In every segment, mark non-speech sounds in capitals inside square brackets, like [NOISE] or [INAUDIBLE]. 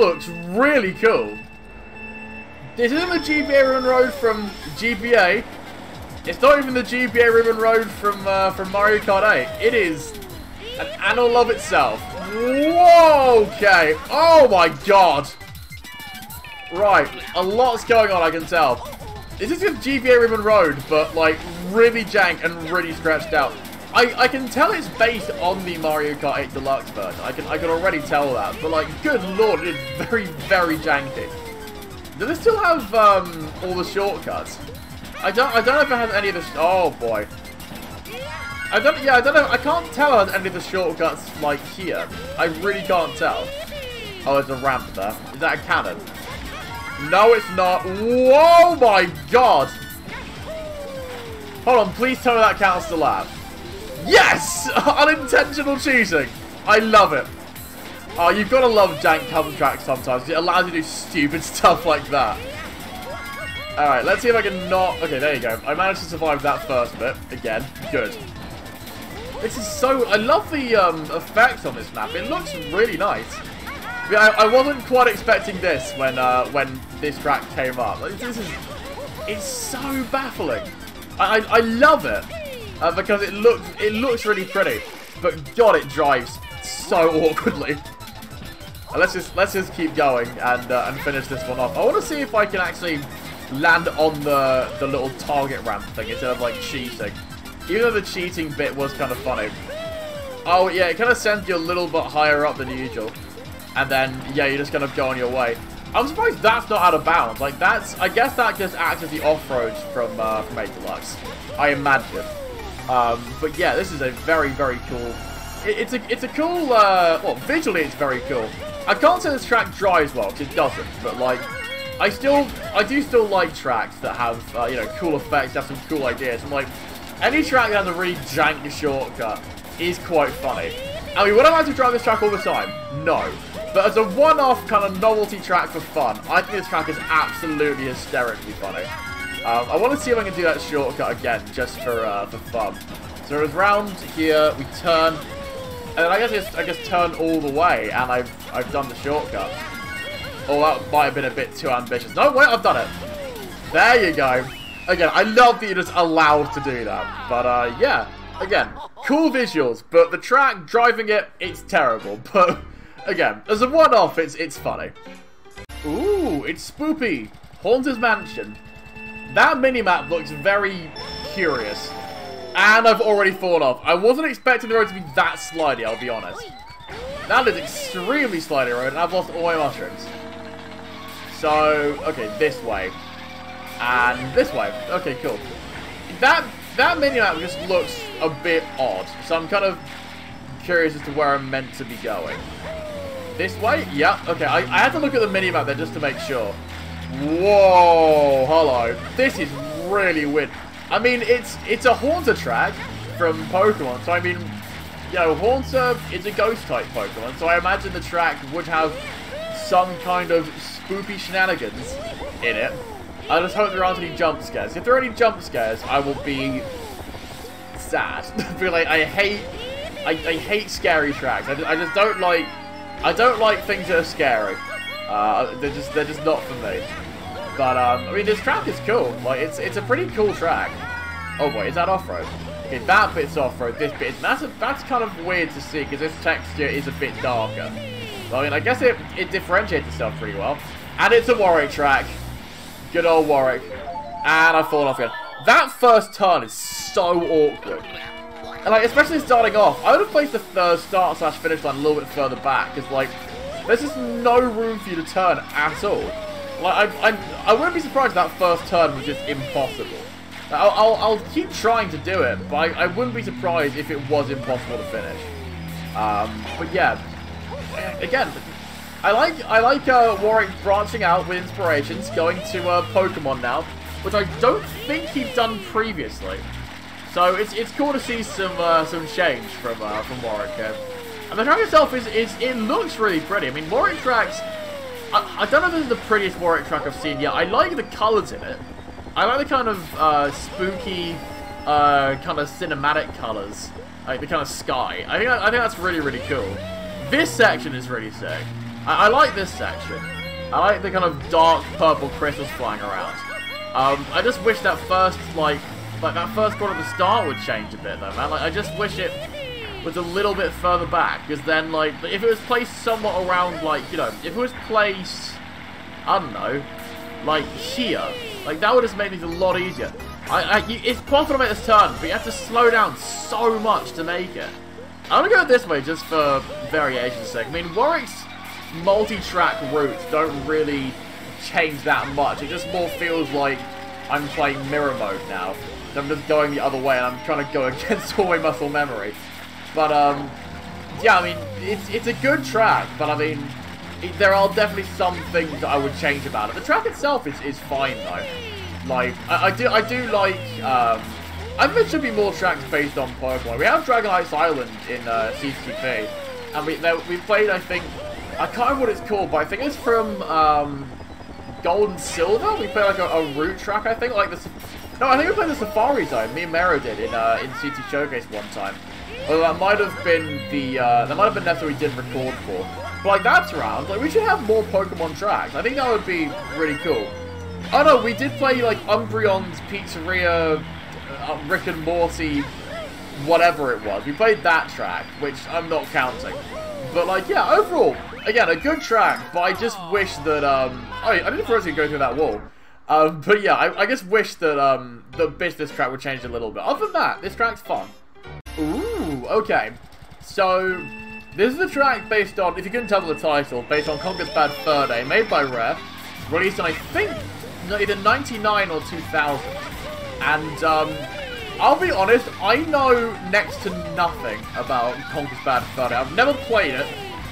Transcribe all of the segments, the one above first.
looks really cool. This isn't the GBA Ribbon Road from GBA. It's not even the GBA Ribbon Road from uh, from Mario Kart 8. It is an animal of itself. Whoa, okay. Oh my god. Right, a lot's going on, I can tell. This is just GBA Ribbon Road, but like really jank and really stretched out. I, I can tell it's based on the Mario Kart 8 Deluxe version. I can I can already tell that. But like, good lord, it is very, very janky. Does it still have um, all the shortcuts? I don't I don't know if it has any of the oh boy. I don't yeah, I don't know I can't tell any of the shortcuts like here. I really can't tell. Oh there's a ramp there. Is that a cannon? No it's not. Whoa my god! Hold on, please tell me that counts the lap. Yes! [LAUGHS] Unintentional cheating. I love it. Oh, you've got to love jank cover tracks sometimes. It allows you to do stupid [LAUGHS] stuff like that. Alright, let's see if I can not... Okay, there you go. I managed to survive that first bit. Again. Good. This is so... I love the um, effects on this map. It looks really nice. I, I, I wasn't quite expecting this when uh, when this track came up. This is... It's so baffling. I, I, I love it uh, because it looks it looks really pretty, but God, it drives so [LAUGHS] awkwardly. Uh, let's just let's just keep going and uh, and finish this one off. I want to see if I can actually land on the the little target ramp thing instead of like cheating. Even though the cheating bit was kind of funny. Oh yeah, it kind of sends you a little bit higher up than usual, and then yeah, you're just kind of go on your way. I'm surprised that's not out of bounds. Like that's, I guess that just acts as the off-road from uh, from 8 Deluxe. I imagine. Um, but yeah, this is a very, very cool... It, it's a it's a cool... Uh, well, visually it's very cool. I can't say this track drives well, because it doesn't. But, like, I still... I do still like tracks that have, uh, you know, cool effects, have some cool ideas. I'm like, any track that has a really jank shortcut is quite funny. I mean, would I like to drive this track all the time? No. But as a one-off kind of novelty track for fun, I think this track is absolutely hysterically funny. Um, I want to see if I can do that shortcut again, just for uh, for fun. So it was round here, we turn, and then I guess just, I guess turn all the way, and I've I've done the shortcut. Oh, that might have been a bit too ambitious. No, wait, I've done it. There you go. Again, I love that you're just allowed to do that. But uh, yeah, again, cool visuals, but the track driving it, it's terrible. [LAUGHS] But again, as a one-off, it's it's funny. Ooh, it's spoopy. Haunter's Mansion. That minimap looks very curious. And I've already fallen off. I wasn't expecting the road to be that slidey, I'll be honest. That is extremely slidey road, and I've lost all my mushrooms. So, okay, this way. And this way. Okay, cool. That that minimap just looks a bit odd. So I'm kind of curious as to where I'm meant to be going. This way? Yeah, okay. I, I had to look at the minimap there just to make sure. Whoa, hello. This is really weird. I mean, it's it's a Haunter track from Pokemon, so I mean, you know, Haunter is a ghost-type Pokemon, so I imagine the track would have some kind of spoopy shenanigans in it. I just hope there aren't any jump scares. If there are any jump scares, I will be sad. [LAUGHS] be like, I hate, I, I hate scary tracks. I I just don't like, I don't like things that are scary. Uh, they're just they're just not for me. But um, I mean, this track is cool. Like it's it's a pretty cool track. Oh boy, is that off road? Okay, that bit's off road. This bit that's a, that's kind of weird to see because this texture is a bit darker. I mean, I guess it it differentiates itself pretty well. And it's a Warwick track. Good old Warwick. And I've fallen off again. That first turn is so awkward. And like, especially starting off, I would have placed the third start slash finish line a little bit further back, because like, there's just no room for you to turn at all. Like, I, I, I wouldn't be surprised if that first turn was just impossible. I'll, I'll, I'll keep trying to do it, but I, I, wouldn't be surprised if it was impossible to finish. Um, but yeah, again, I like I like uh, Warwick branching out with inspirations, going to uh, Pokemon now, which I don't think he'd done previously. So it's it's cool to see some uh, some change from uh, from Warwick. And the track itself is, is it looks really pretty. I mean, Warwick tracks. I, I don't know if this is the prettiest Warwick track I've seen yet. I like the colours in it. I like the kind of uh, spooky, uh, kind of cinematic colours, like the kind of sky. I think I think that's really really cool. This section is really sick. I, I like this section. I like the kind of dark purple crystals flying around. Um, I just wish that first, like, like that first one at the start would change a bit though, man. Like, I just wish it was a little bit further back, because then, like, if it was placed somewhat around, like, you know, if it was placed, I don't know, like, here, like, that would just make things a lot easier. I, I, you, it's possible to make this turn, but you have to slow down so much to make it. I'm gonna go this way just for variation's sake. I mean, Warwick's multi-track routes don't really change that much. It just more feels like I'm playing mirror mode now. I'm just going the other way and I'm trying to go [LAUGHS] against all my muscle memory. But, um, yeah, I mean, it's, it's a good track, but I mean, it, there are definitely some things that I would change about it. The track itself is, is fine, though. Like, I, I do I do like, um, I think there should be more tracks based on Pokemon. We have Dragon Ice Island in uh, CCP, and we there, we played, I think, I can't remember what it's called, but I think it's from um, Gold and Silver. We played like a, a route track, I think, like this. No, I think we played the Safari Zone. Me and Mero did in uh, in CT Showcase one time. Well, that might have been the uh, that might have been that we did record for. But like that's around. Like we should have more Pokemon tracks. I think that would be really cool. Oh no, we did play like Umbreon's Pizzeria, uh, Rick and Morty, whatever it was. We played that track, which I'm not counting. But like, yeah, overall, again, a good track. But I just wish that um, oh, I didn't first go through that wall. Um, but yeah, I, I just wish that um, the business track would change a little bit. Other than that, this track's fun. Ooh, okay. So, this is a track based on, if you couldn't tell the title, based on Conker's Bad Fur Day, made by Rare, released I think, either 99 or 2000. And, um, I'll be honest, I know next to nothing about Conker's Bad Fur Day. I've never played it.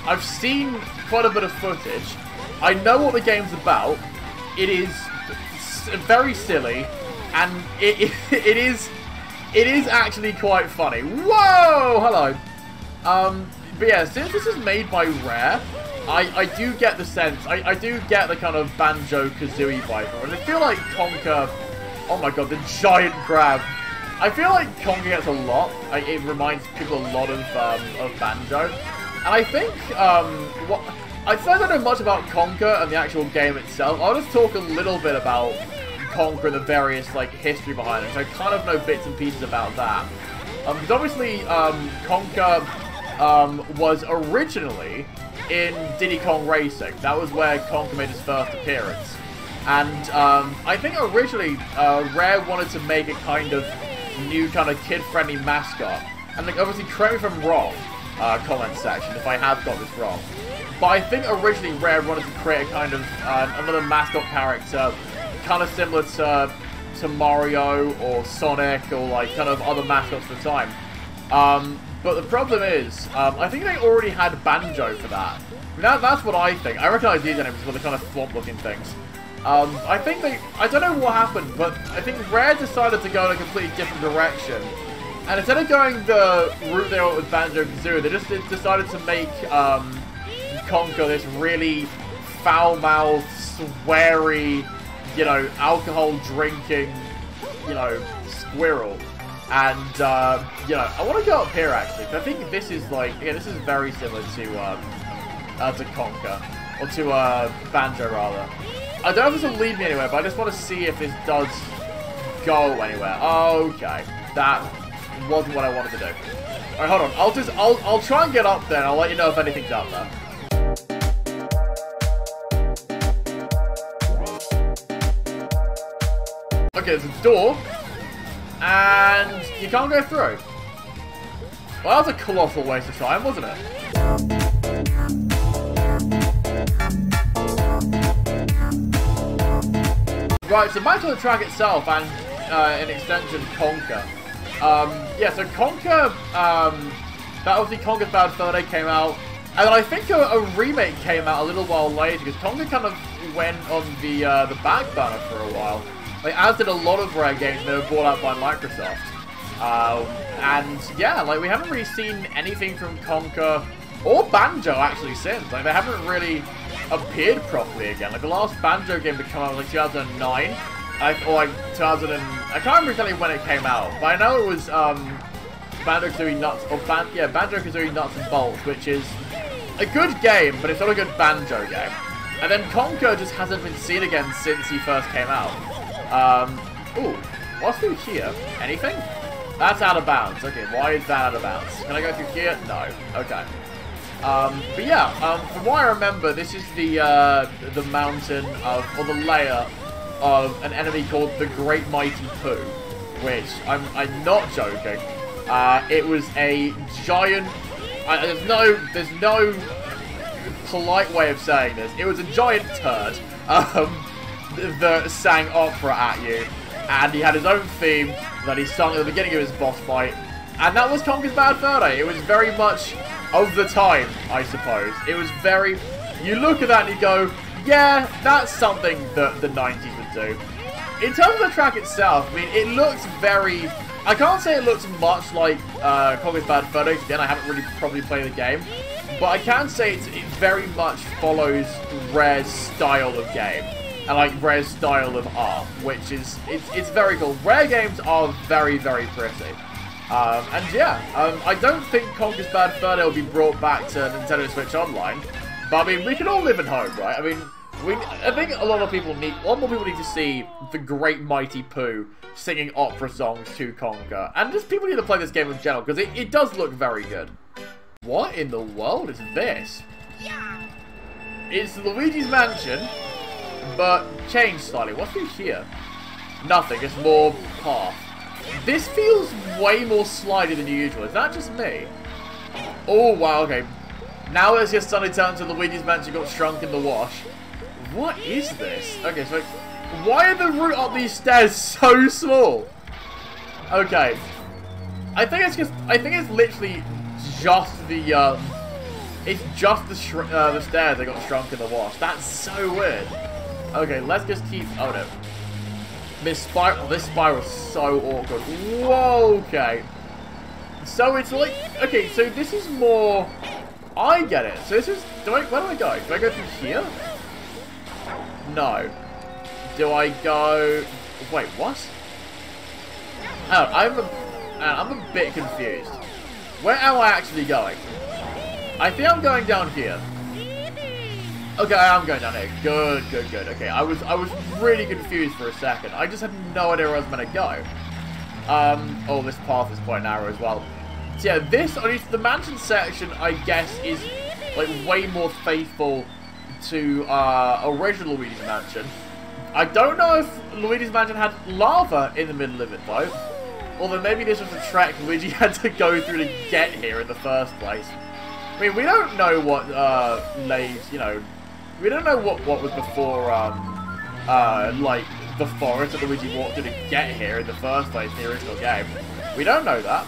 I've seen quite a bit of footage. I know what the game's about. It is very silly, and it, it, [LAUGHS] it is it is actually quite funny. Whoa! Hello. Um, but yeah, since this is made by Rare, I, I do get the sense, I, I do get the kind of Banjo-Kazooie vibe. And I feel like Conker, oh my god, the giant crab. I feel like Conker gets a lot. Like, it reminds people a lot of, um, of Banjo. And I think, um, what... I don't know much about Conker and the actual game itself. I'll just talk a little bit about Conker the various like history behind it. So I kind of know bits and pieces about that. Um, because obviously um, Conker um, was originally in Diddy Kong Racing. That was where Conker made his first appearance. And um, I think originally uh, Rare wanted to make a kind of new kind of kid-friendly mascot. And like, obviously, correct me if I'm wrong, uh, comment section, if I have got this wrong. But I think originally Rare wanted to create a kind of uh, another mascot character kind of similar to, to Mario or Sonic or like kind of other mascots at the time. Um, but the problem is, um, I think they already had Banjo for that. that. That's what I think. I recognize these enemies with the kind of swamp looking things. Um, I think they, I don't know what happened, but I think Rare decided to go in a completely different direction. And instead of going the route they went with Banjo-Kazooie, they just decided to make um, Conker this really foul-mouthed, sweary, you know, alcohol drinking, you know, squirrel. And, uh, you know, I want to go up here, actually. I think this is, like, yeah, this is very similar to, um, uh, to Conker. Or to, uh, Banjo, rather. I don't know if this will lead me anywhere, but I just want to see if this does go anywhere. Okay. That wasn't what I wanted to do. Alright, hold on. I'll just, I'll, I'll try and get up there, I'll let you know if anything's up there. Okay, there's a door. And you can't go through. Well, that was a colossal waste of time, wasn't it? Right, so back to the track itself and uh, an extension, Conker. Um, yeah, so Conker, um, that was the Conker's Bad Fur Day came out, and then I think a, a, remake came out a little while later, because Conker kind of went on the uh, the back burner for a while. Like, as did a lot of Rare games that were bought out by Microsoft. Um, and yeah, like we haven't really seen anything from Conker or Banjo actually since. Like they haven't really appeared properly again. Like the last Banjo game to come out was like 2009, I, or like 2000 and I can't remember exactly when it came out, but I know it was um, Banjo Kazooie Nuts or Ban yeah Banjo Kazooie Nuts and Bolts, which is a good game, but it's not a good Banjo game. And then Conker just hasn't been seen again since he first came out. Um, ooh, what's through here? Anything? That's out of bounds. Okay, why is that out of bounds? Can I go through here? No. Okay. Um, but yeah, um, from what I remember, this is the uh, the mountain of, or the layer of an enemy called the Great Mighty Poo, which I'm, I'm not joking. Uh, it was a giant. Uh, there's no, there's no polite way of saying this. It was a giant turd [LAUGHS] um, that sang opera at you, and he had his own theme that he sung at the beginning of his boss fight, and that was Conker's Bad Fur Day. It was very much of the time, I suppose. It was very... You look at that and you go, yeah, that's something that the 90s would do. In terms of the track itself, I mean, it looks very... I can't say it looks much like uh, Bad Day, again, I haven't really probably played the game. But I can say it very much follows Rare's style of game. And like Rare's style of art, which is, it's, it's very cool. Rare games are very, very pretty. Um, and yeah, um, I don't think Conker's Bad Fur Day will be brought back to Nintendo Switch Online. But I mean, we can all live at home, right? I mean, we, I think a lot of people need, a lot more people need to see the Great Mighty Poo singing opera songs to Conker. And just people need to play this game in general, because it, it does look very good. What in the world is this? Yeah. It's Luigi's Mansion, but changed slightly. What's through here? Nothing, it's more path. This feels way more slidey than usual. Is that just me? Oh, wow, okay. Now as your suddenly turns to Luigi's Mansion got shrunk in the wash. What is this? Okay, so why are the route up these stairs so small? Okay. I think it's just, I think it's literally just the, um, it's just the, uh, the stairs that got shrunk in the wash. That's so weird. Okay, let's just keep, oh no. This spiral, this spiral is so awkward. Whoa, okay. So it's like, okay, so this is more, I get it. So this is, do I, where do I go? Do I go through here? No. Do I go, wait, what? Oh, I'm a, uh, I'm a bit confused. Where am I actually going? I think I'm going down here. Okay, I am going down here. Good, good, good. Okay, I was I was really confused for a second. I just had no idea where I was meant to go. Um, oh, this path is quite narrow as well. So yeah, this, at least the mansion section, I guess, is like way more faithful to uh, original Luigi's Mansion. I don't know if Luigi's Mansion had lava in the middle of it, though. Although maybe this was a track Luigi [LAUGHS] had to go through to get here in the first place. I mean, we don't know what uh, lays, you know, we don't know what, what was before, um, uh, like, the forest that Luigi walked through to get here in the first place in the original game. We don't know that.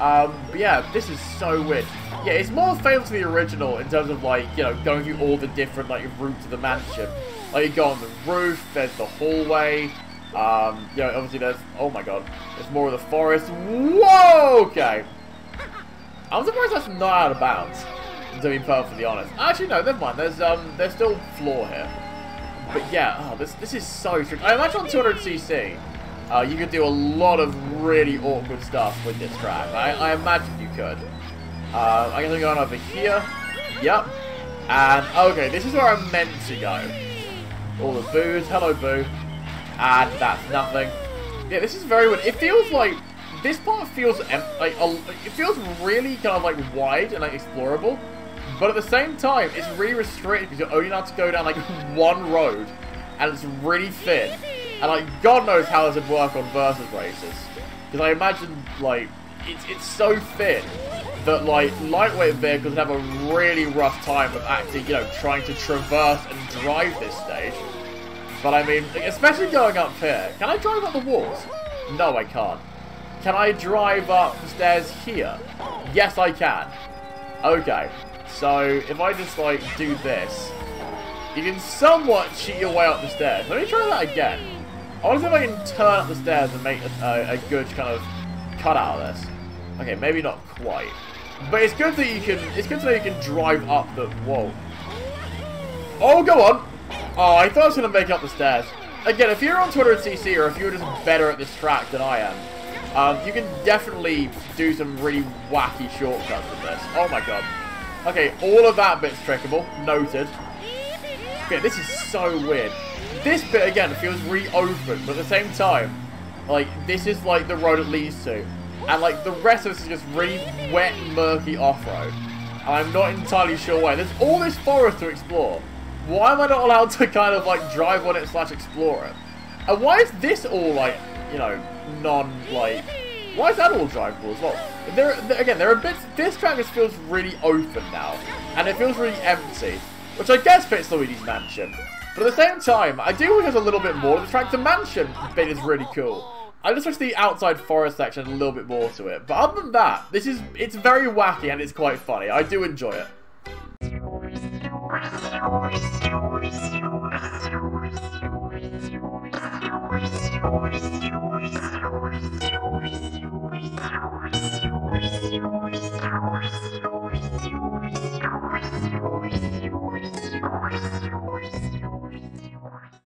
Um, but yeah, this is so weird. Yeah, it's more faithful to the original in terms of, like, you know, going through all the different, like, routes of the mansion. Like, you go on the roof, there's the hallway, um, you know, obviously there's, oh my god, there's more of the forest. Whoa, okay. I'm surprised that's not out of bounds to be perfectly honest. Actually, no, never mind. There's um, there's still floor here. But yeah, oh, this this is so tricky. I imagine on 200cc, uh, you could do a lot of really awkward stuff with this track. I, I imagine you could. Uh, I'm gonna go on over here. Yep. And okay, this is where I'm meant to go. All the boos. Hello, boo. And that's nothing. Yeah, this is very weird. It feels like this part feels like it feels really kind of like wide and like explorable. But at the same time, it's really restricted because you're only allowed to go down like one road, and it's really thin. And like, God knows how this would work on versus races. Because I imagine, like, it's, it's so thin that, like, lightweight vehicles have a really rough time of actually, you know, trying to traverse and drive this stage. But I mean, especially going up here. Can I drive up the walls? No, I can't. Can I drive up the stairs here? Yes, I can. Okay. So, if I just, like, do this, you can somewhat cheat your way up the stairs. Let me try that again. I want to see if I can turn up the stairs and make a, a, good kind of cut out of this. Okay, maybe not quite. But it's good that you can, it's good to know you can drive up the, whoa. Oh, go on. Oh, I thought I was going to make up the stairs. Again, if you're on Twitter at CC, or if you're just better at this track than I am, um, you can definitely do some really wacky shortcuts with this. Oh my god. Okay, all of that bit's trickable. Noted. Okay, this is so weird. This bit, again, feels reopened, but at the same time, like, this is, like, the road it leads to. And, like, the rest of this is just really wet, murky off-road. I'm not entirely sure why. There's all this forest to explore. Why am I not allowed to kind of, like, drive on it slash explore it? And why is this all, like, you know, non, like... Why is that all drivable as well? Again, there are bits... This track just feels really open now. And it feels really empty. Which I guess fits Luigi's Mansion. But at the same time, I do wish there's a little bit more. The track to Mansion bit is really cool. I just wish the outside forest section had a little bit more to it. But other than that, this is it's very wacky and it's quite funny. I do enjoy it. Bye.